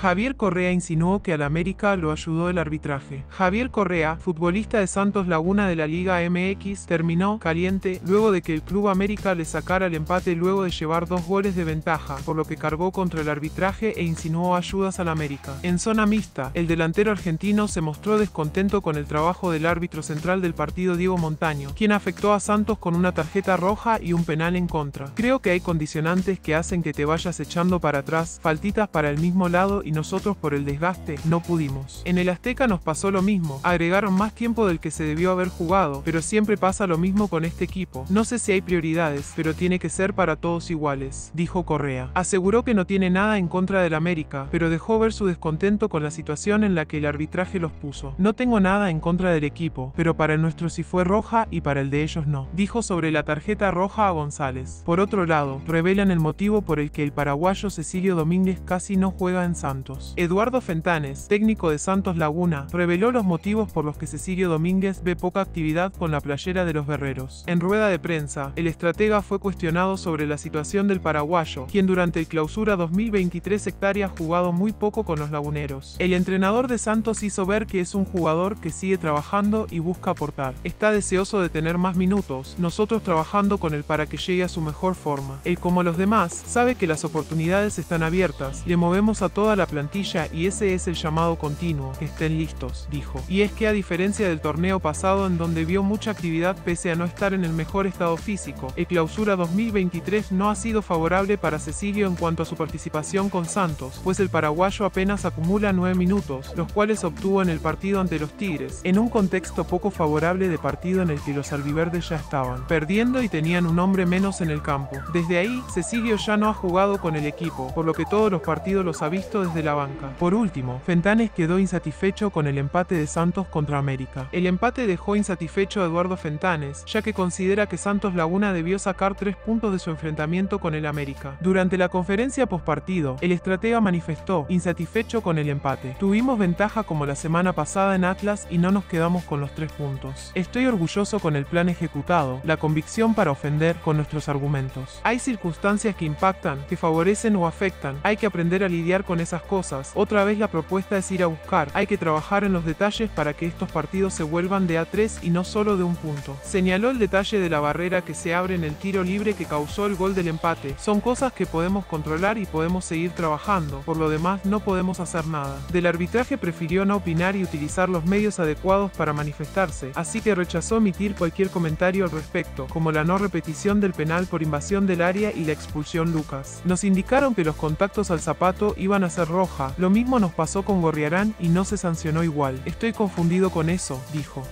Javier Correa insinuó que al América lo ayudó el arbitraje. Javier Correa, futbolista de Santos Laguna de la Liga MX, terminó caliente luego de que el Club América le sacara el empate luego de llevar dos goles de ventaja, por lo que cargó contra el arbitraje e insinuó ayudas al América. En zona mixta, el delantero argentino se mostró descontento con el trabajo del árbitro central del partido Diego Montaño, quien afectó a Santos con una tarjeta roja y un penal en contra. Creo que hay condicionantes que hacen que te vayas echando para atrás, faltitas para el mismo lado y nosotros por el desgaste no pudimos. En el Azteca nos pasó lo mismo, agregaron más tiempo del que se debió haber jugado, pero siempre pasa lo mismo con este equipo. No sé si hay prioridades, pero tiene que ser para todos iguales, dijo Correa. Aseguró que no tiene nada en contra del América, pero dejó ver su descontento con la situación en la que el arbitraje los puso. No tengo nada en contra del equipo, pero para el nuestro sí fue roja y para el de ellos no, dijo sobre la tarjeta roja a González. Por otro lado, revelan el motivo por el que el paraguayo Cecilio Domínguez casi no juega en Santos. Eduardo Fentanes, técnico de Santos Laguna, reveló los motivos por los que Cecilio Domínguez ve poca actividad con la playera de los guerreros. En rueda de prensa, el estratega fue cuestionado sobre la situación del paraguayo, quien durante el clausura 2023 hectáreas ha jugado muy poco con los laguneros. El entrenador de Santos hizo ver que es un jugador que sigue trabajando y busca aportar. Está deseoso de tener más minutos, nosotros trabajando con él para que llegue a su mejor forma. Él como los demás, sabe que las oportunidades están abiertas, le movemos a toda la plantilla y ese es el llamado continuo, estén listos, dijo. Y es que a diferencia del torneo pasado en donde vio mucha actividad pese a no estar en el mejor estado físico, el clausura 2023 no ha sido favorable para Cecilio en cuanto a su participación con Santos, pues el paraguayo apenas acumula 9 minutos, los cuales obtuvo en el partido ante los Tigres, en un contexto poco favorable de partido en el que los albiverdes ya estaban, perdiendo y tenían un hombre menos en el campo. Desde ahí, Cecilio ya no ha jugado con el equipo, por lo que todos los partidos los ha visto desde la banca. Por último, Fentanes quedó insatisfecho con el empate de Santos contra América. El empate dejó insatisfecho a Eduardo Fentanes, ya que considera que Santos Laguna debió sacar tres puntos de su enfrentamiento con el América. Durante la conferencia postpartido, el estratega manifestó, insatisfecho con el empate. Tuvimos ventaja como la semana pasada en Atlas y no nos quedamos con los tres puntos. Estoy orgulloso con el plan ejecutado, la convicción para ofender con nuestros argumentos. Hay circunstancias que impactan, que favorecen o afectan. Hay que aprender a lidiar con esas cosas otra vez la propuesta es ir a buscar. Hay que trabajar en los detalles para que estos partidos se vuelvan de A3 y no solo de un punto. Señaló el detalle de la barrera que se abre en el tiro libre que causó el gol del empate. Son cosas que podemos controlar y podemos seguir trabajando. Por lo demás, no podemos hacer nada. Del arbitraje prefirió no opinar y utilizar los medios adecuados para manifestarse, así que rechazó emitir cualquier comentario al respecto, como la no repetición del penal por invasión del área y la expulsión Lucas. Nos indicaron que los contactos al zapato iban a ser Lo mismo nos pasó con Gorriarán y no se sancionó igual. Estoy confundido con eso, dijo.